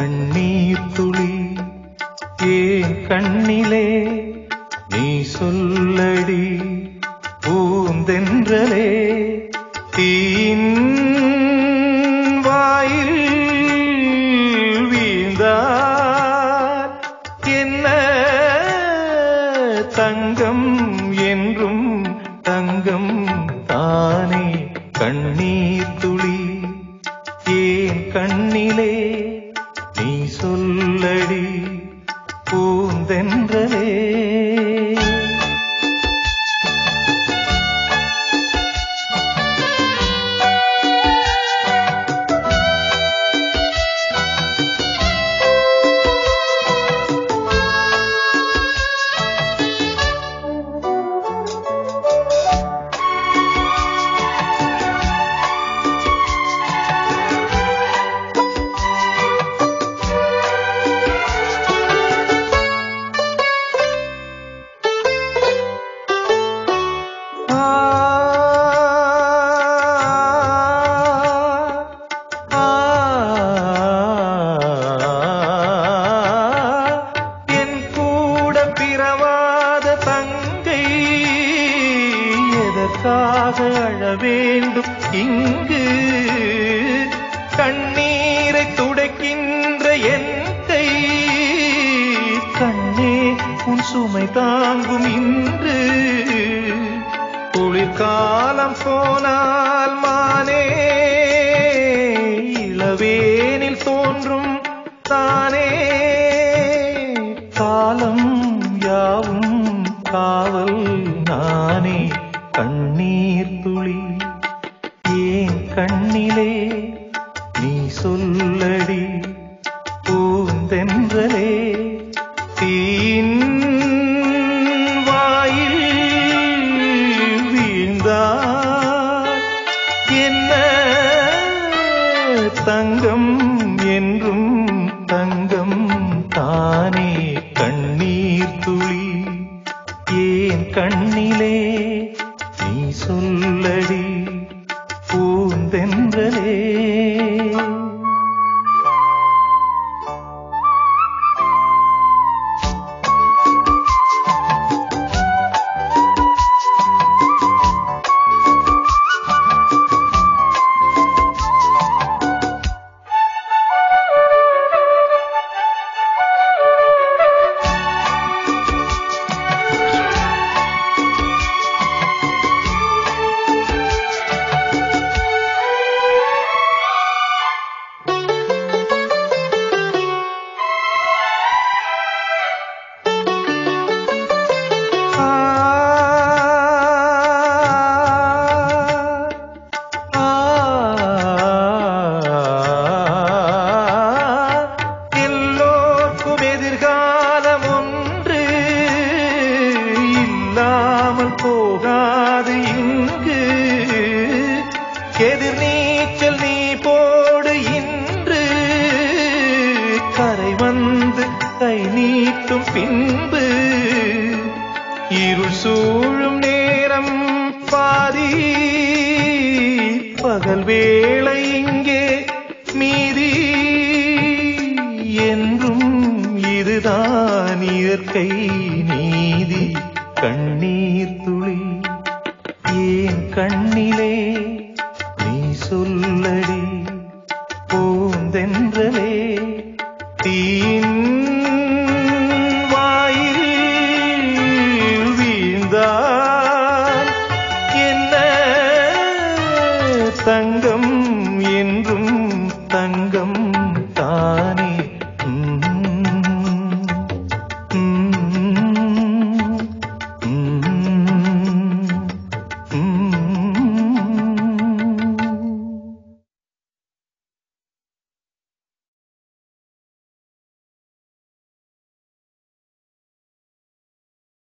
கண்ணீர் துளி ஏன் கண்ணிலே நீ சொல்லடி பூந்தென்றலே தீன் வாயில் வீழ்ந்தார். என்ன தங்கம் என்றும் தங்கம் தானே கண்ணீர் உனக்காக அழ வேண்டும். இங்கு கண்ணீரை துடைக்கின்ற என் கை. கண்ணே உன் சுமை தாங்கும் இன்று. குளிர்காலம் போனால் மா தீன் வாயில் வீழ்ந்தார். என்ன தங்கம் என்றும் தங்கம் தானே கண்ணீர் துளி. ஏன் கண்ணிலே நீ சொல்லடி? பூந்தென்றலே எதிர் நீச்சல் நீ போடு இன்று. கரை வந்து கை நீட்டும் பின்பு. இருள் சூழும் நேரம் பாதி. பகல் வேளை இங்கே மீதி. என்றும் இதுதான் இயற்கை நீதி. கண்ணி தீயின் வாயில் வீழ்ந்தால் என்ன தங்கம் என்றும் தங்கம்